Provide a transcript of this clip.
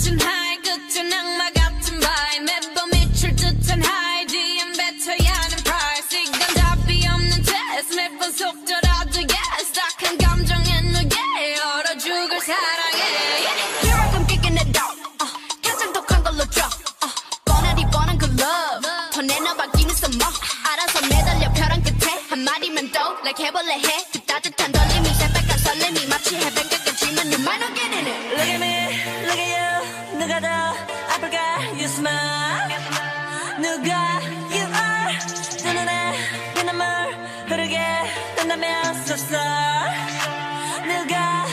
듯한 high 끝은 악마 같은 vibe 매번 미칠 듯한 high DM 뱉어야 하는 price 이건 답이 없는 test 매번 속더라도 yes 딱한 감정엔 너게 얼어 죽을 사랑해 Here I come kicking it out uh, 가장 독한 걸로 drop uh, 뻔하디 뻔한 그 love 더 내놔봐기는 some more 알아서 매달려 벼랑 끝에 한마디면 또 like 해볼래 해그 따뜻한 떨림이 새빨간 설렘이 누가 더 아플까 You smile 누가 you are? 두 눈에 빈눈물 흐르게 된다면 so sorry. 누가